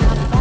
I'm